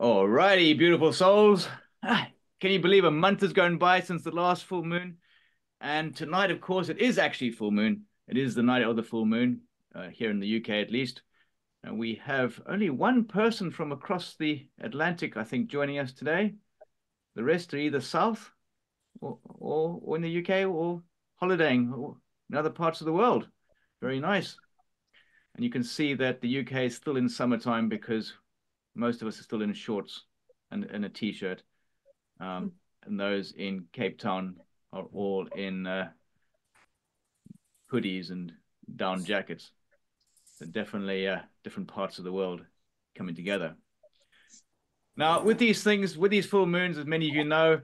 All righty, beautiful souls. Ah, can you believe a month has gone by since the last full moon? And tonight, of course, it is actually full moon. It is the night of the full moon, uh, here in the UK at least. And we have only one person from across the Atlantic, I think, joining us today. The rest are either south or, or, or in the UK or holidaying or in other parts of the world. Very nice. And you can see that the UK is still in summertime because most of us are still in shorts and, and a t-shirt. Um, and those in Cape Town are all in uh, hoodies and down jackets. So definitely uh, different parts of the world coming together. Now, with these things, with these full moons, as many of you know,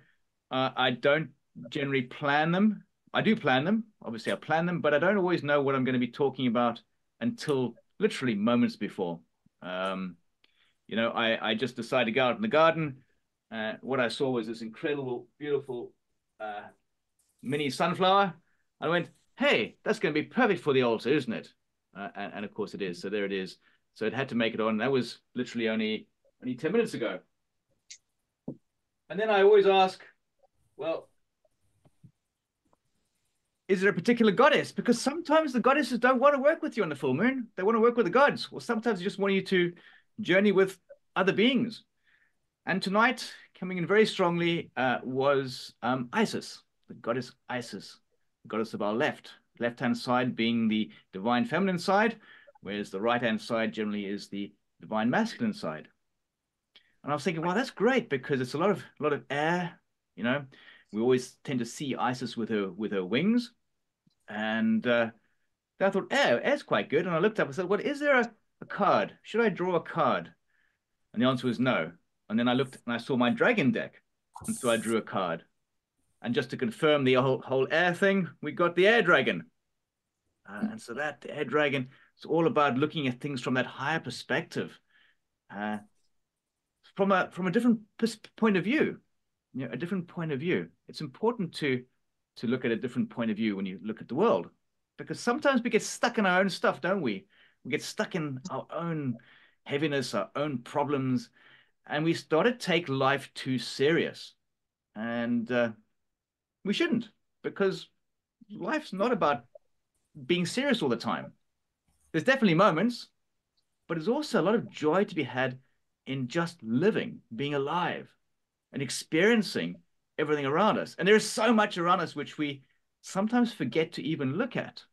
uh, I don't generally plan them. I do plan them. Obviously, I plan them, but I don't always know what I'm going to be talking about until literally moments before. Um, you know, I, I just decided to go out in the garden. Uh, what I saw was this incredible, beautiful uh, mini sunflower. I went, hey, that's going to be perfect for the altar, isn't it? Uh, and, and, of course it is. So there it is. So it had to make it on. That was literally only only 10 minutes ago. And then I always ask, well, is there a particular goddess? Because sometimes the goddesses don't want to work with you on the full moon. They want to work with the gods. Or sometimes they just want you to journey with other beings. And tonight, coming in very strongly, uh, was um, Isis, the goddess Isis, the goddess of our left. Left hand side being the divine feminine side, whereas the right hand side generally is the divine masculine side. And I was thinking, well, that's great because it's a lot of a lot of air. You know, we always tend to see Isis with her with her wings, and uh, I thought air air's quite good. And I looked up and said, well, is there a a card. Should I draw a card? And the answer was no. And then I looked and I saw my dragon deck. And so I drew a card. And just to confirm the whole, whole air thing, we got the air dragon. Uh, and so that air dragon is all about looking at things from that higher perspective, uh, from a from a different point of view, you know, a different point of view. It's important to to look at a different point of view when you look at the world, because sometimes we get stuck in our own stuff, don't we? We get stuck in our own heaviness, our own problems, and we start to take life too serious. And uh, we shouldn't, because life's not about being serious all the time. There's definitely moments, but there's also a lot of joy to be had in just living, being alive, and experiencing everything around us. And there is so much around us which we sometimes forget to even look at.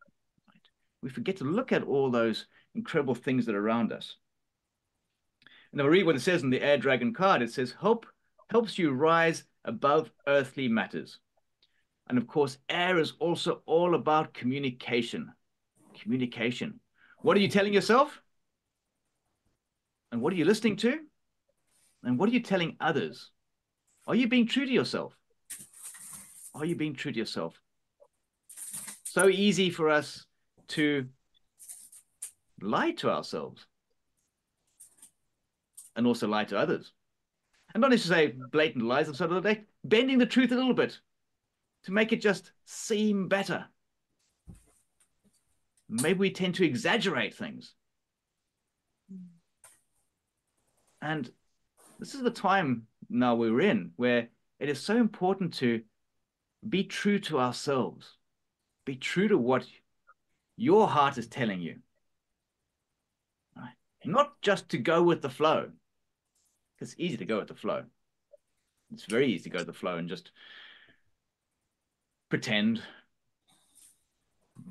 We forget to look at all those incredible things that are around us. And I read what it says in the Air Dragon card, it says, Hope helps you rise above earthly matters. And of course, air is also all about communication. Communication. What are you telling yourself? And what are you listening to? And what are you telling others? Are you being true to yourself? Are you being true to yourself? So easy for us to lie to ourselves and also lie to others. And not necessarily blatant lies of sort of like bending the truth a little bit to make it just seem better. Maybe we tend to exaggerate things. And this is the time now we're in where it is so important to be true to ourselves, be true to what your heart is telling you not just to go with the flow. It's easy to go with the flow. It's very easy to go with the flow and just pretend,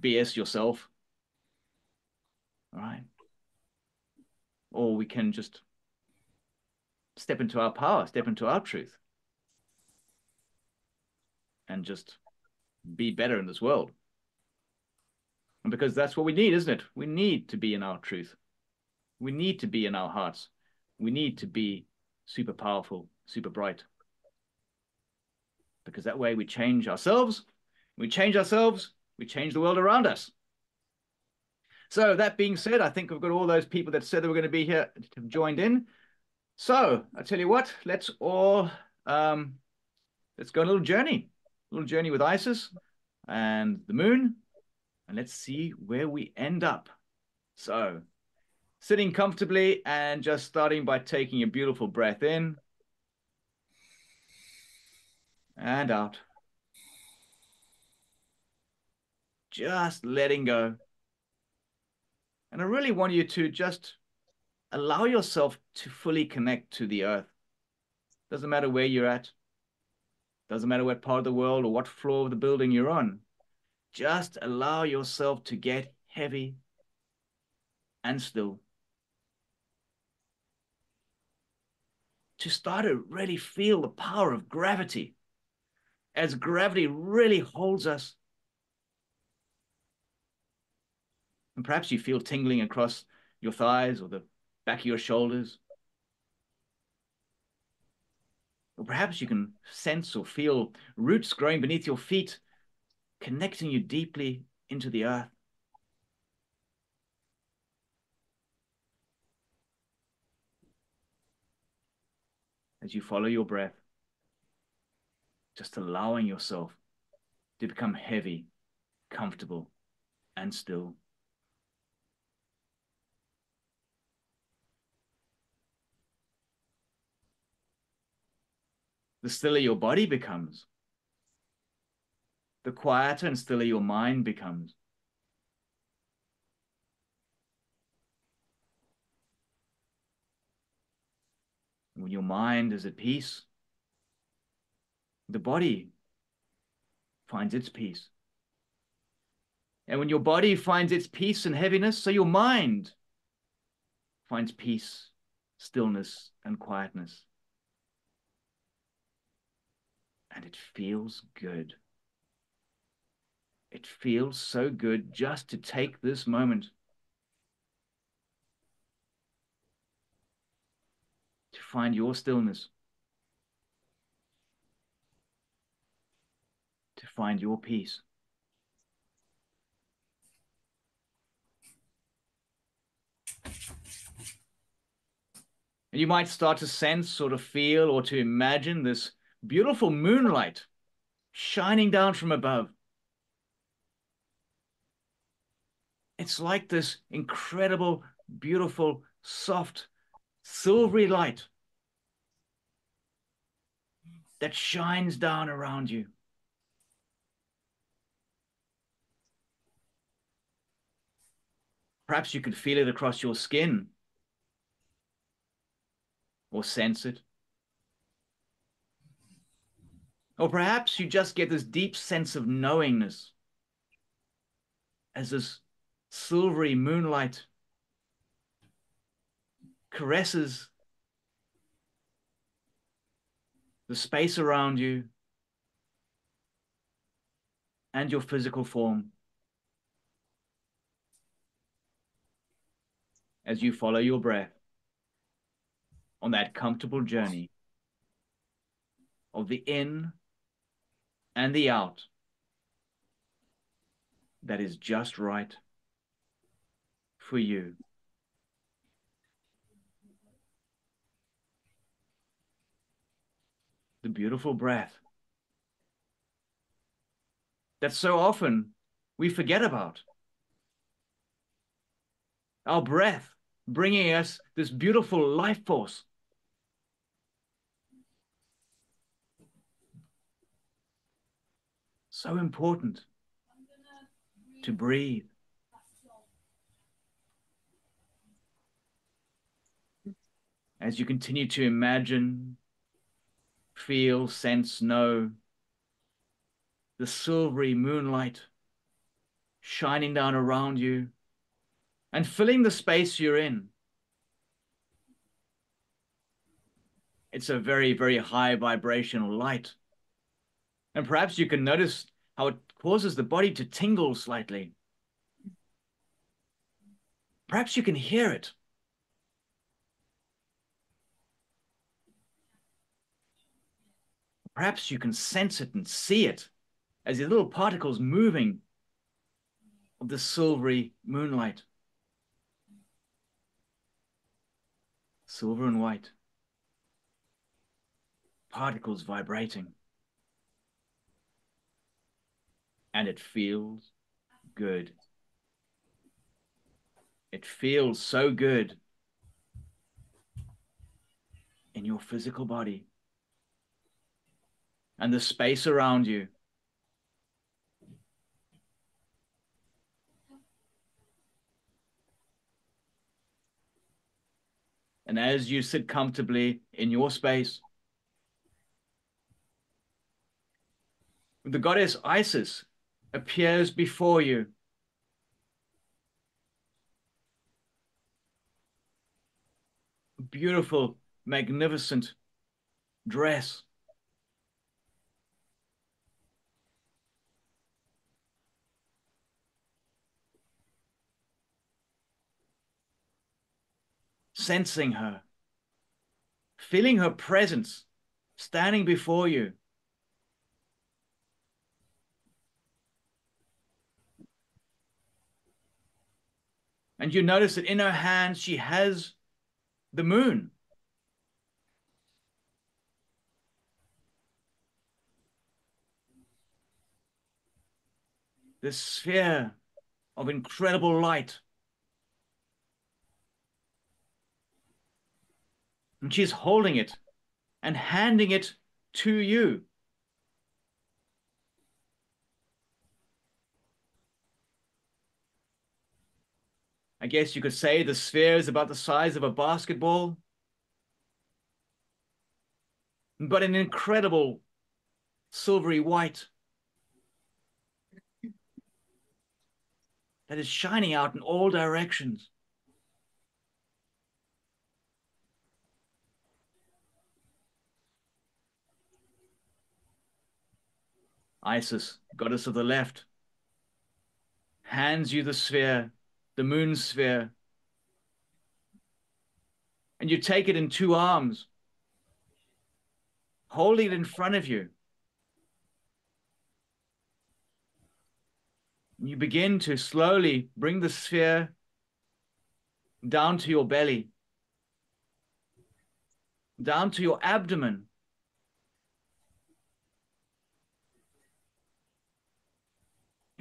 BS yourself. All right. Or we can just step into our power, step into our truth, and just be better in this world. And because that's what we need, isn't it? We need to be in our truth. We need to be in our hearts. We need to be super powerful, super bright. Because that way we change ourselves. We change ourselves, we change the world around us. So that being said, I think we've got all those people that said they were going to be here have joined in. So I tell you what, let's all um, let's go on a little journey, a little journey with Isis and the moon, and let's see where we end up. So sitting comfortably and just starting by taking a beautiful breath in and out. Just letting go. And I really want you to just allow yourself to fully connect to the earth. Doesn't matter where you're at. Doesn't matter what part of the world or what floor of the building you're on. Just allow yourself to get heavy and still. To start to really feel the power of gravity as gravity really holds us. And perhaps you feel tingling across your thighs or the back of your shoulders. Or perhaps you can sense or feel roots growing beneath your feet, connecting you deeply into the earth. As you follow your breath, just allowing yourself to become heavy, comfortable, and still. The stiller your body becomes, the quieter and stiller your mind becomes. Your mind is at peace, the body finds its peace. And when your body finds its peace and heaviness, so your mind finds peace, stillness, and quietness. And it feels good. It feels so good just to take this moment find your stillness. to find your peace. And you might start to sense or to feel or to imagine this beautiful moonlight shining down from above. It's like this incredible, beautiful, soft, silvery light that shines down around you. Perhaps you could feel it across your skin or sense it. Or perhaps you just get this deep sense of knowingness as this silvery moonlight caresses the space around you and your physical form. as you follow your breath on that comfortable journey of the in and the out that is just right for you. The beautiful breath that so often we forget about. Our breath bringing us this beautiful life force. So important to breathe. As you continue to imagine, feel, sense, know the silvery moonlight shining down around you and filling the space you're in. It's a very, very high vibrational light. And perhaps you can notice how it causes the body to tingle slightly. Perhaps you can hear it. Perhaps you can sense it and see it as the little particles moving of the silvery moonlight. Silver and white. Particles vibrating. And it feels good. It feels so good in your physical body and the space around you. And as you sit comfortably in your space, the goddess Isis appears before you. Beautiful, magnificent dress. Sensing her, feeling her presence, standing before you. And you notice that in her hand, she has the moon. This sphere of incredible light. And she's holding it and handing it to you. I guess you could say the sphere is about the size of a basketball. But an incredible silvery white that is shining out in all directions. Isis, goddess of the left, hands you the sphere the moon sphere. And you take it in two arms, holding it in front of you. You begin to slowly bring the sphere down to your belly, down to your abdomen.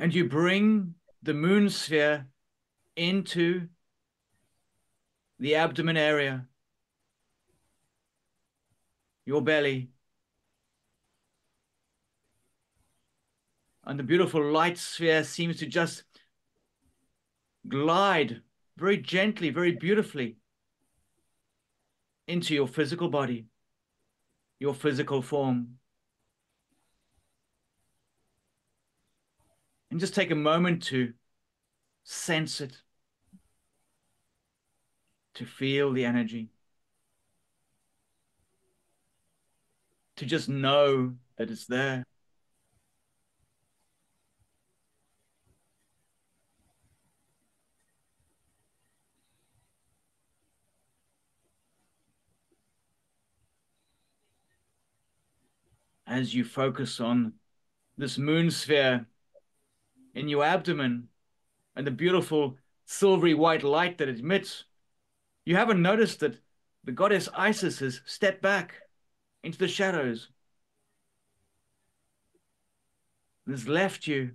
And you bring the moon sphere into the abdomen area, your belly, and the beautiful light sphere seems to just glide very gently, very beautifully into your physical body, your physical form. And just take a moment to sense it, to feel the energy, to just know that it's there. As you focus on this moon sphere in your abdomen, and the beautiful silvery white light that it emits, you haven't noticed that the goddess Isis has stepped back into the shadows and has left you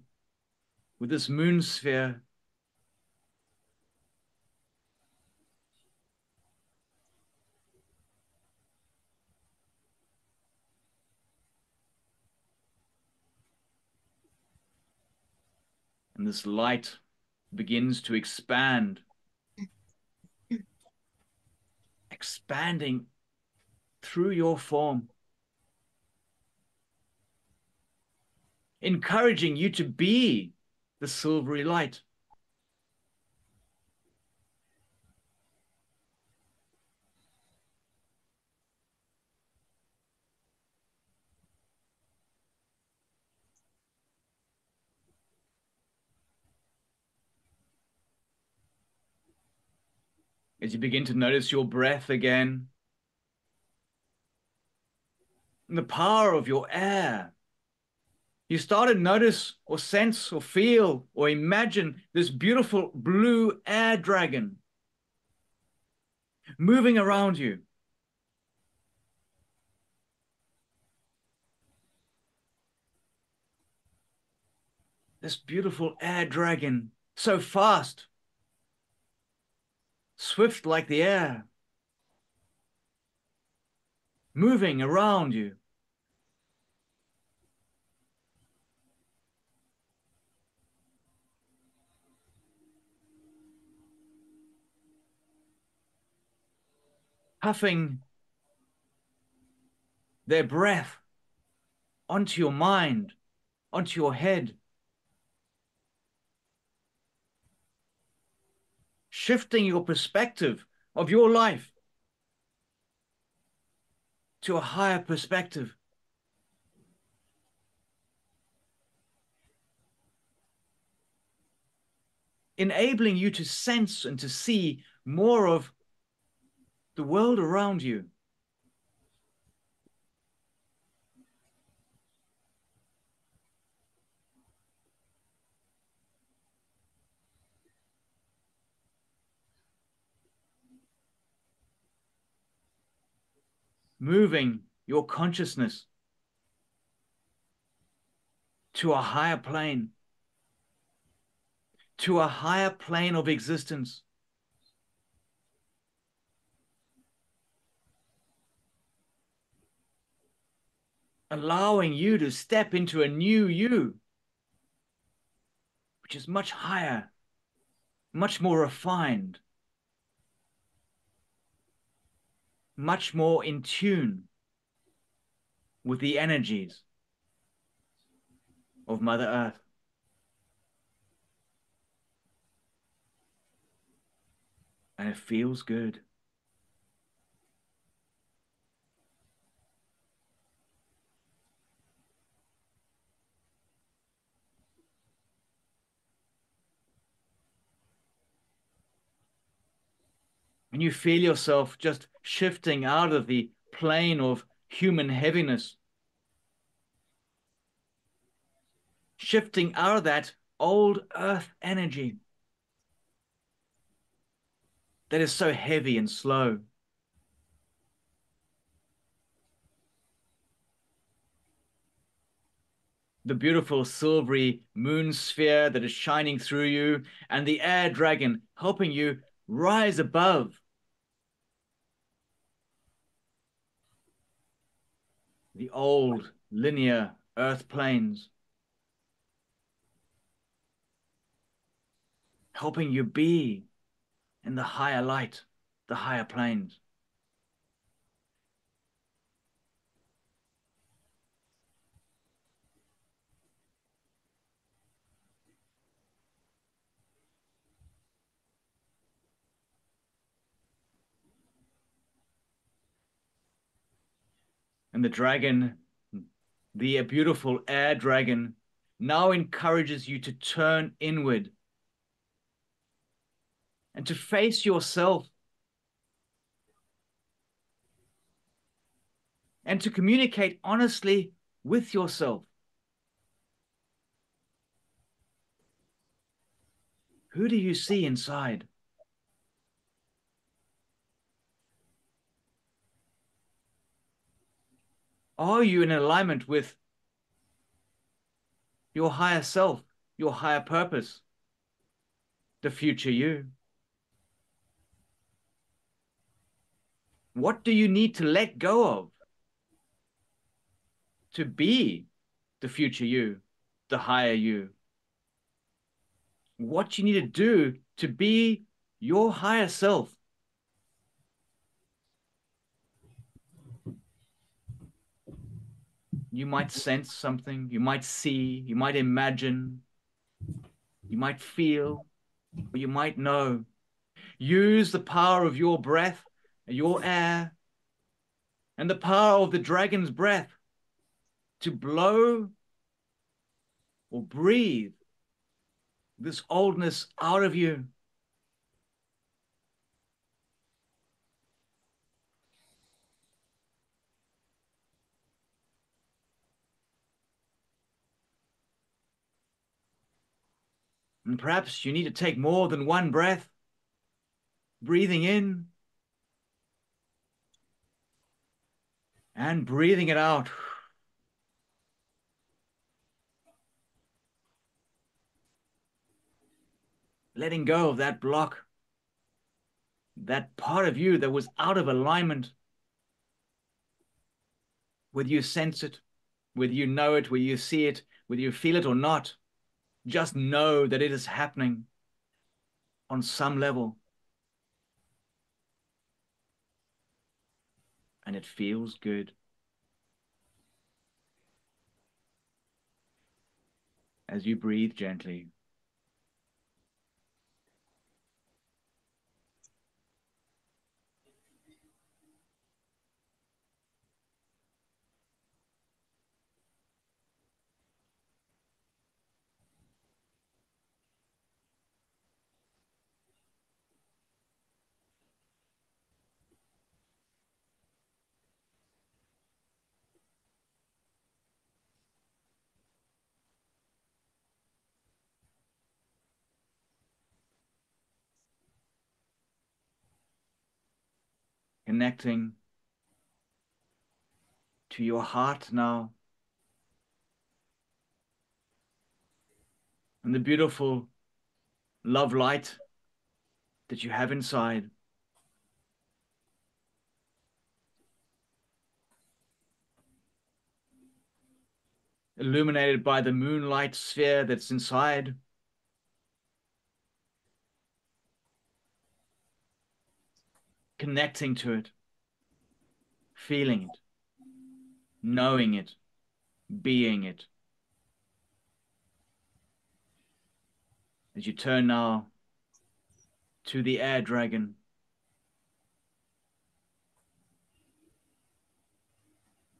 with this moon sphere. And this light begins to expand, expanding through your form, encouraging you to be the silvery light. As you begin to notice your breath again, and the power of your air. You start to notice or sense or feel or imagine this beautiful blue air dragon moving around you. This beautiful air dragon, so fast, swift like the air. moving around you. Puffing their breath onto your mind, onto your head. Shifting your perspective of your life to a higher perspective. Enabling you to sense and to see more of the world around you. Moving your consciousness to a higher plane, to a higher plane of existence. Allowing you to step into a new you, which is much higher, much more refined, much more in tune with the energies of Mother Earth. And it feels good. And you feel yourself just shifting out of the plane of human heaviness, shifting out of that old earth energy that is so heavy and slow. the beautiful silvery moon sphere that is shining through you, and the air dragon helping you rise above the old linear earth planes, helping you be in the higher light, the higher planes. And the dragon, the beautiful air dragon, now encourages you to turn inward and to face yourself and to communicate honestly with yourself. Who do you see inside? Are you in alignment with your higher self, your higher purpose, the future you? What do you need to let go of to be the future you, the higher you? What you need to do to be your higher self? You might sense something, you might see, you might imagine, you might feel, or you might know. Use the power of your breath, your air, and the power of the dragon's breath to blow or breathe this oldness out of you. And perhaps you need to take more than one breath, breathing in and breathing it out. Letting go of that block, that part of you that was out of alignment. whether you sense it, whether you know it, whether you see it, whether you feel it or not, just know that it is happening on some level. And it feels good. As you breathe gently. Connecting to your heart now. And the beautiful love light that you have inside. Illuminated by the moonlight sphere that's inside. Connecting to it, feeling it, knowing it, being it. As you turn now to the air dragon.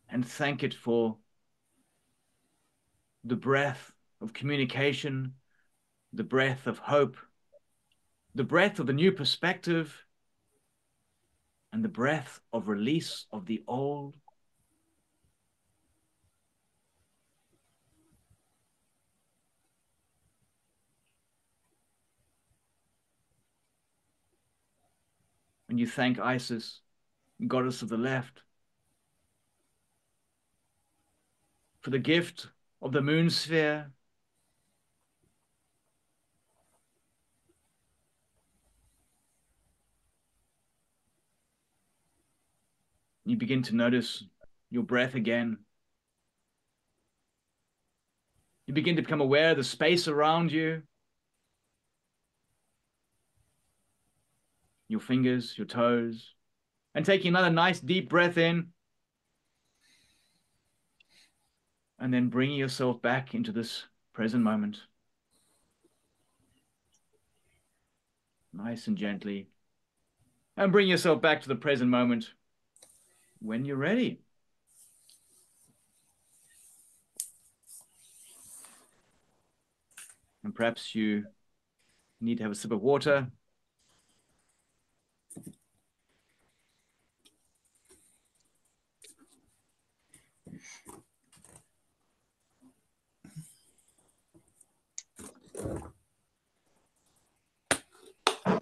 And thank it for the breath of communication, the breath of hope, the breath of a new perspective, the breath of release of the old. And you thank Isis, goddess of the left, for the gift of the moon sphere You begin to notice your breath again. You begin to become aware of the space around you. Your fingers, your toes. And taking another nice deep breath in. And then bringing yourself back into this present moment. Nice and gently. And bring yourself back to the present moment when you're ready. And perhaps you need to have a sip of water